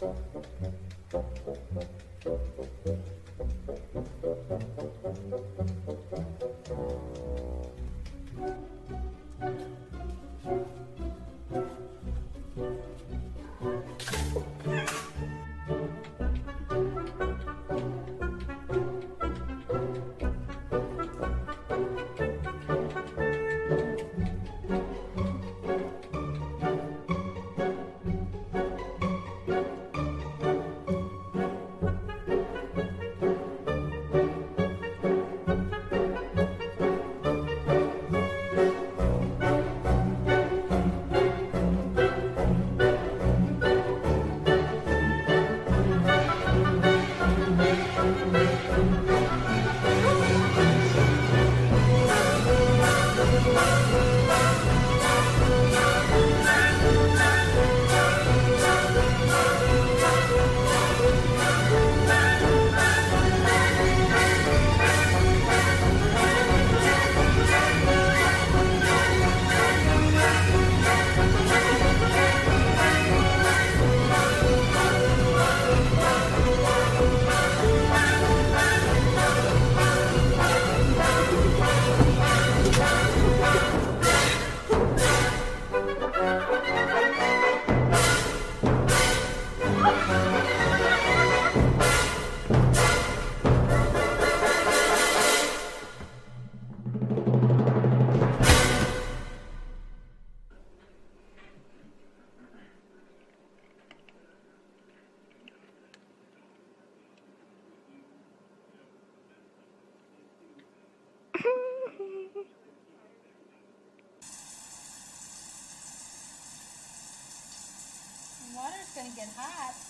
Thank you. Water's gonna get hot.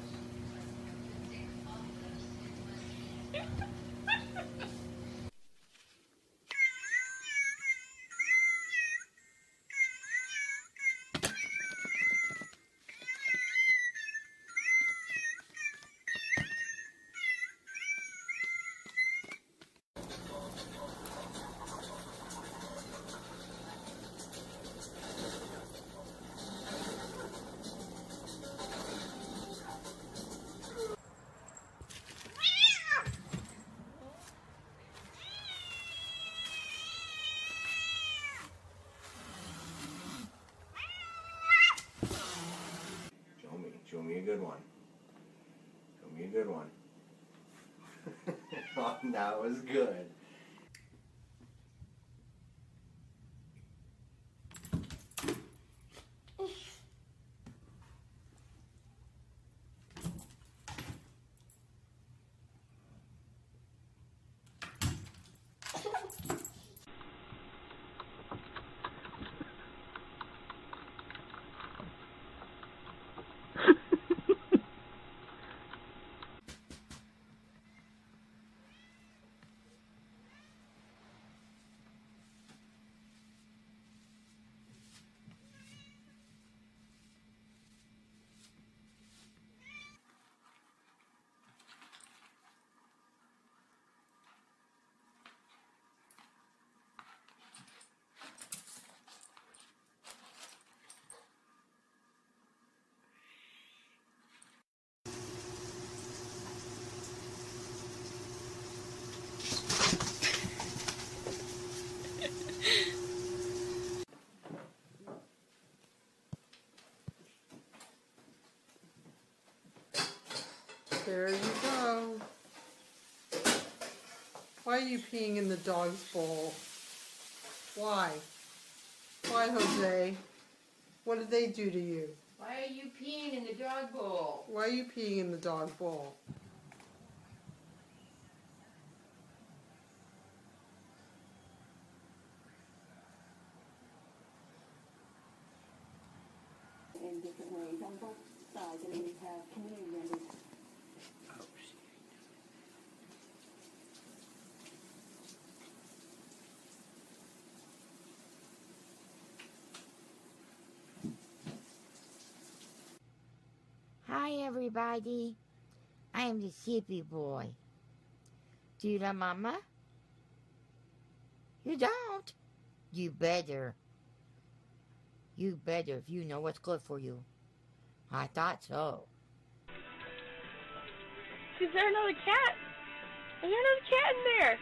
a good one. Show me a good one. that was good. Are you peeing in the dog's bowl? Why? Why, Jose? What did they do to you? Why are you peeing in the dog bowl? Why are you peeing in the dog bowl? in different ways on both sides. I mean, we have community members. Hi, everybody. I am the sleepy boy. Do you love Mama? You don't? You better. You better if you know what's good for you. I thought so. Is there another cat? Is there another cat in there?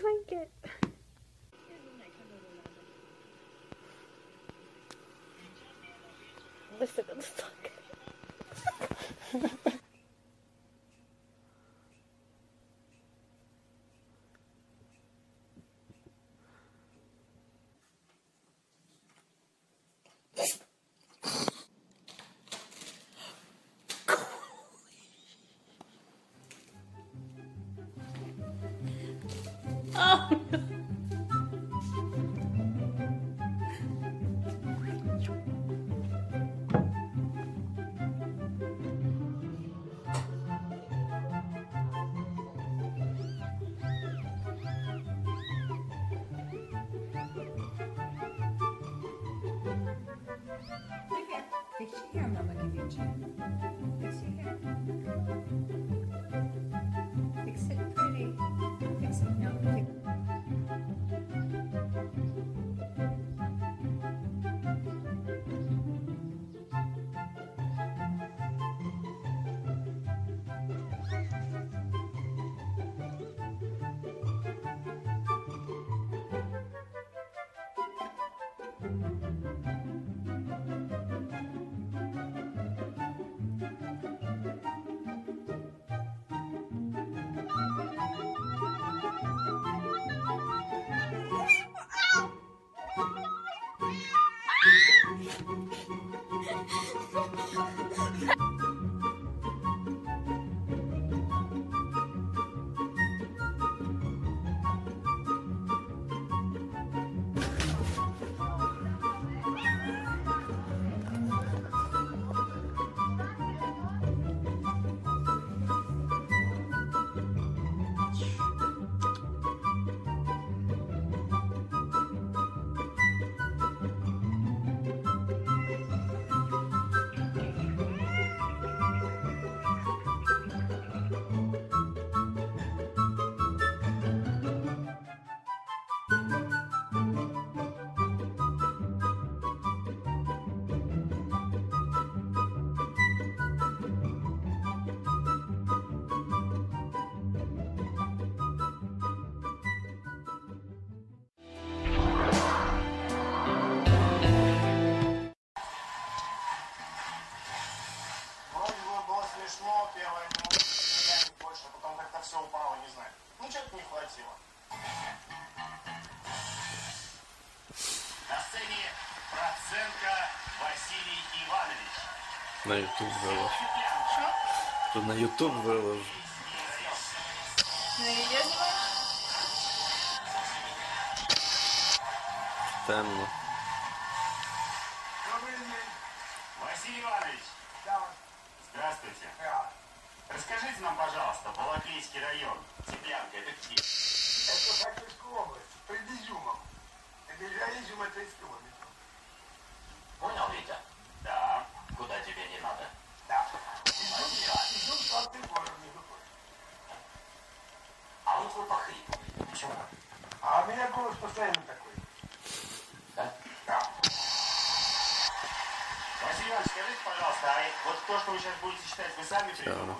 Blanket. Listen to talk. пришло первое, ну, чуть больше, а потом как-то все упало, не знаю. Ну, что-то не хватило. На сцене Проценко Василий Иванович. На YouTube выложу. Что? Что на YouTube выложу. На видео снимаешь? Там, ну. Здравствуйте. Расскажите нам, пожалуйста, Балаклейский район. Теплянка, это где? Это Харьковская область, перед Изюмом. До Изюма 30 километров. Понял, Витя? 知道吗？